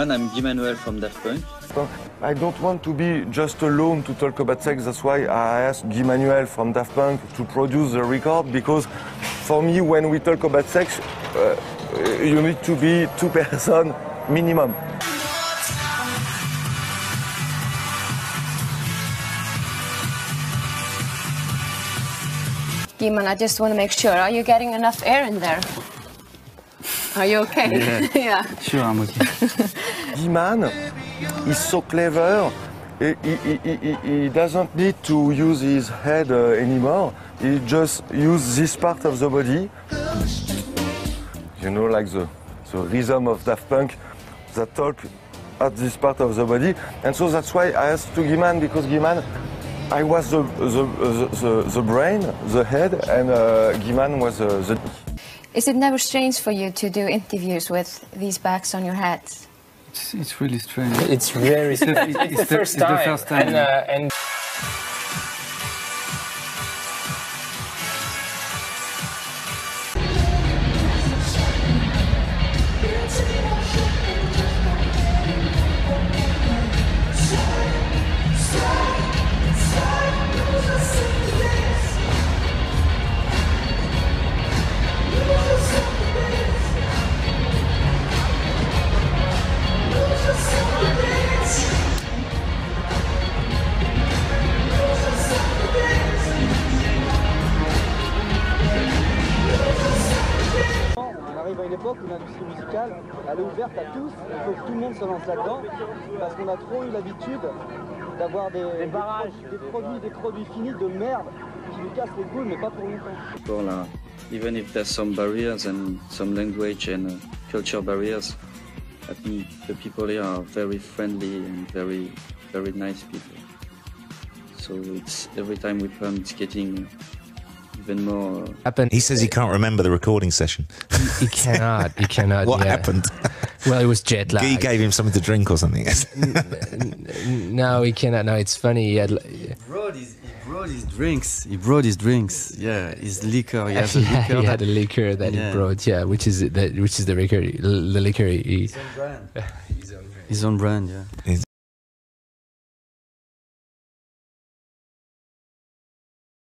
everyone, I'm Guy Manuel from Daft Punk. I don't want to be just alone to talk about sex. That's why I asked Guy Manuel from Daft Punk to produce the record because for me, when we talk about sex, uh, you need to be two person minimum. Guy-Man, I just want to make sure. Are you getting enough air in there? Are you okay? Yeah. yeah. Sure, I'm okay. Guy-Man is so clever. He, he, he, he, he doesn't need to use his head uh, anymore. He just uses this part of the body. You know, like the, the rhythm of Daft Punk that talk at this part of the body. And so that's why I asked to Guy-Man because Guy-Man, I was the, the, the, the, the brain, the head, and uh, Guy-Man was uh, the Is it never strange for you to do interviews with these bags on your heads? It's, it's really strange. It's very. It's the- it's the the- first it's the time. first time. And, uh, and à une époque où l'industrie musicale, elle est ouverte à tous. Il faut que tout le monde se lance là-dedans. Parce qu'on a trop eu l'habitude d'avoir des, des, pro- des produits, des produits finis de merde qui nous cassent les couilles, mais pas pour longtemps. Are, even if there's some barriers and some language and uh, culture barriers, I think the people here are very friendly and very, very nice people. So it's every time we come, it's getting even more. Uh, happened. He says he can't remember the recording session. He cannot. He cannot. What yeah. happened? Well, it was jet lag. He gave him something to drink or something. No, he cannot. No, it's funny. He had, brought his, he brought his drinks. He brought his drinks. Yeah, his liquor. He has a yeah, liquor. he that- had a liquor that Yeah. he brought. Yeah, which is the which is the liquor. The liquor. He, his own brand. Yeah.